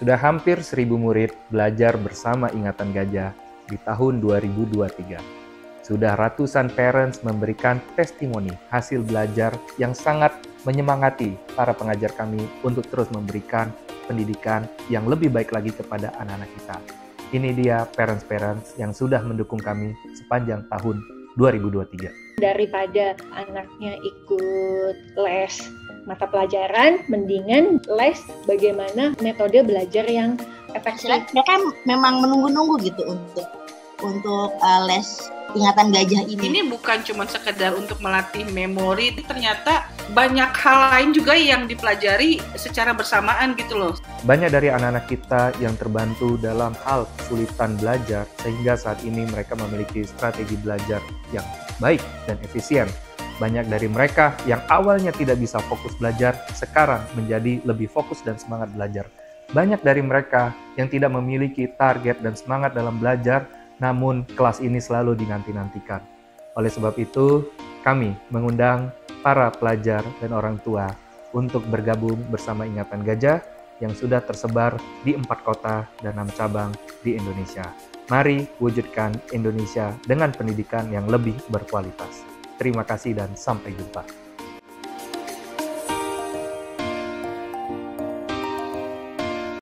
Sudah hampir seribu murid belajar bersama Ingatan Gajah di tahun 2023. Sudah ratusan parents memberikan testimoni hasil belajar yang sangat menyemangati para pengajar kami untuk terus memberikan pendidikan yang lebih baik lagi kepada anak-anak kita. Ini dia parents-parents yang sudah mendukung kami sepanjang tahun 2023. Daripada anaknya ikut les mata pelajaran, mendingan les bagaimana metode belajar yang efektif. Mereka memang menunggu-nunggu gitu untuk untuk uh, les ingatan gajah ini. Ini bukan cuma sekedar untuk melatih memori, ternyata banyak hal lain juga yang dipelajari secara bersamaan gitu loh. Banyak dari anak-anak kita yang terbantu dalam hal kesulitan belajar sehingga saat ini mereka memiliki strategi belajar yang baik dan efisien. Banyak dari mereka yang awalnya tidak bisa fokus belajar sekarang menjadi lebih fokus dan semangat belajar. Banyak dari mereka yang tidak memiliki target dan semangat dalam belajar namun kelas ini selalu dinanti-nantikan. Oleh sebab itu, kami mengundang para pelajar dan orang tua untuk bergabung bersama Ingatan Gajah yang sudah tersebar di empat kota dan enam cabang di Indonesia. Mari wujudkan Indonesia dengan pendidikan yang lebih berkualitas. Terima kasih dan sampai jumpa.